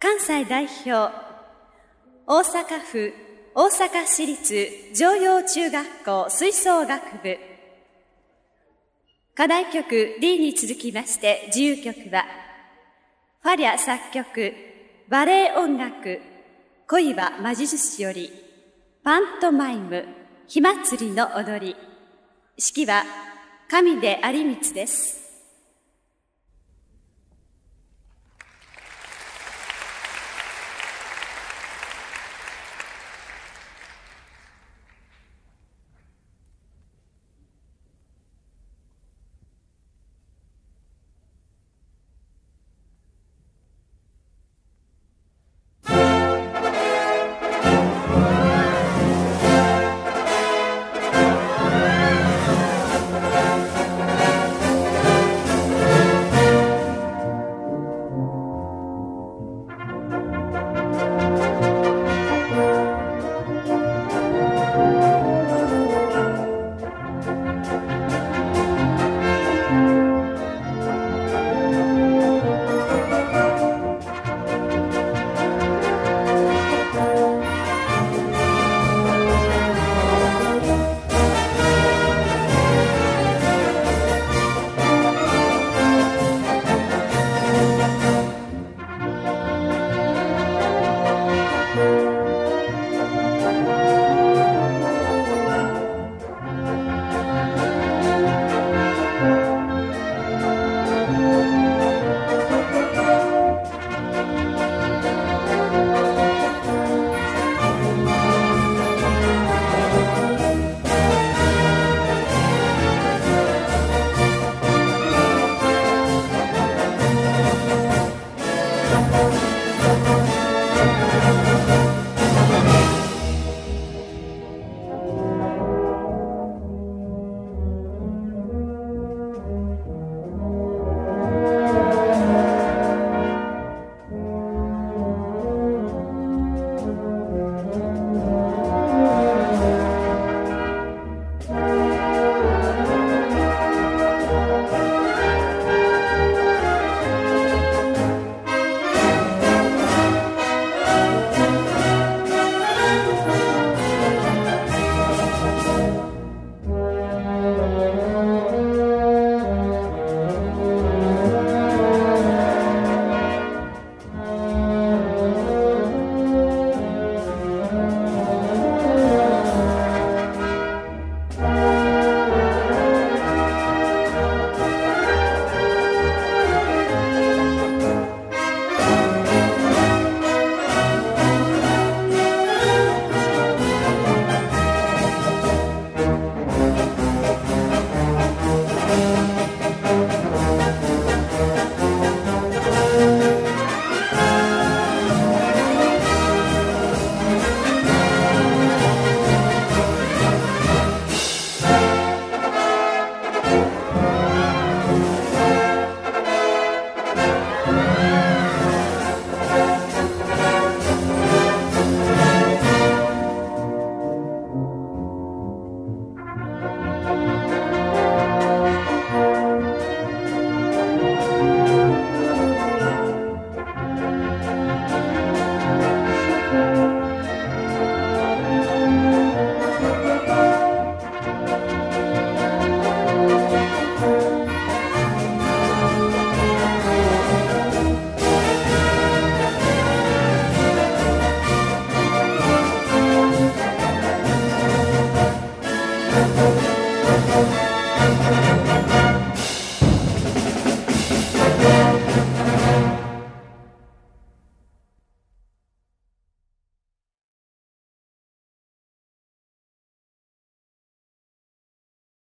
関西代表、大阪府大阪市立常陽中学校吹奏楽部。課題曲 D に続きまして自由曲は、ファリア作曲、バレエ音楽、恋は魔術師より、パントマイム、火祭りの踊り。式は、神で有光です。